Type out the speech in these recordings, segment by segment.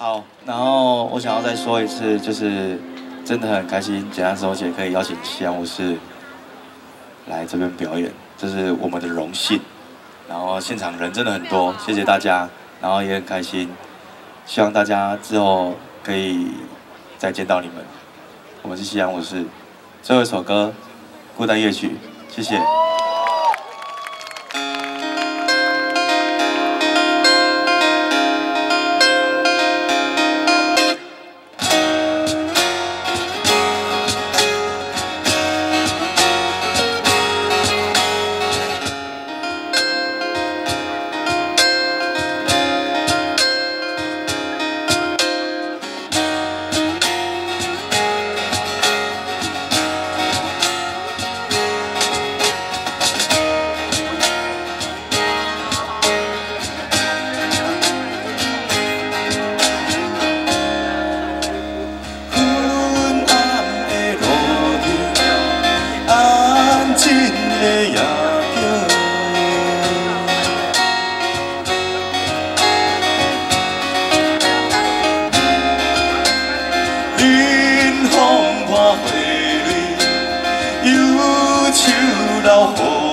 好，然后我想要再说一次，就是真的很开心，简单手姐可以邀请西洋武士来这边表演，这是我们的荣幸。然后现场人真的很多，谢谢大家，然后也很开心，希望大家之后可以再见到你们。我们是西洋武士，最后一首歌《孤单夜曲》，谢谢。não.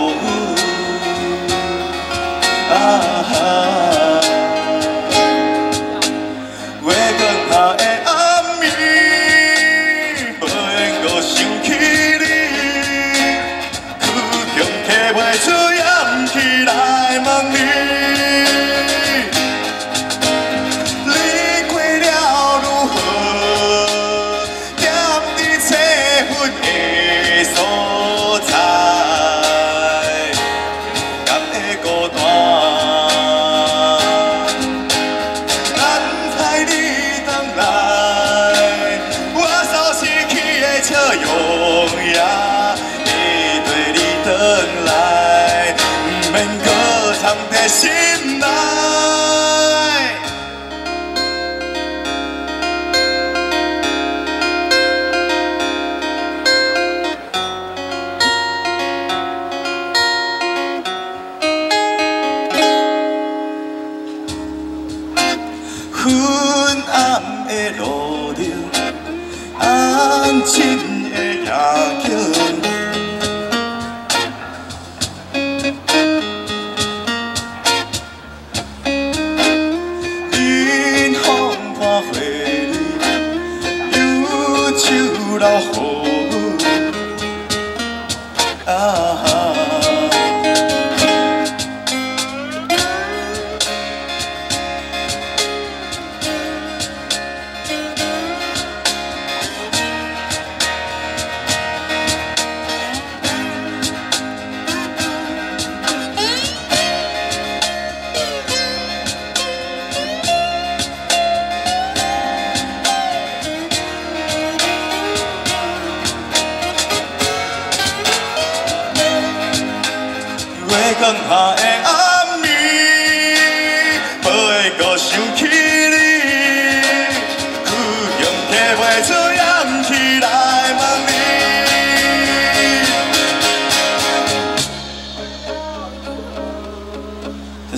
昏暗的路灯，安静的夜景。冷风伴花蕊，忧愁留雨。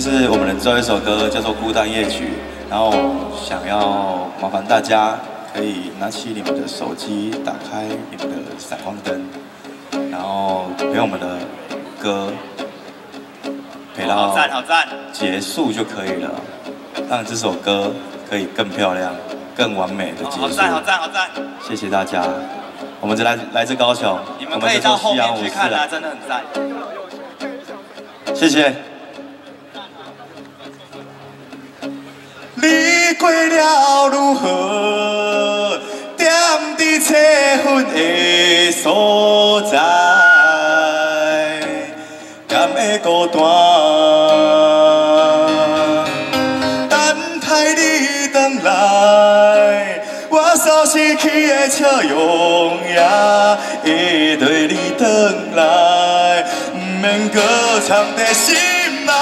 这是我们的最后一首歌叫做《孤单夜曲》，然后想要麻烦大家可以拿起你们的手机，打开你们的闪光灯，然后陪我们的歌陪到结束就可以了，让这首歌可以更漂亮、更完美的结束。好赞，好赞，好赞！谢谢大家，我们来来自高雄，你们可以到后面去看啊，真的很赞。谢谢。你过了如何？踮伫七分的所在，敢会孤单？我所失去的笑容也会对你回来，不免搁藏在心内。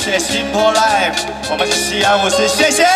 谢谢 Simple Life，我们是西安舞狮，谢谢。